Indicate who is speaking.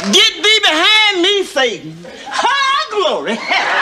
Speaker 1: Get thee behind me, Satan. Ha, glory.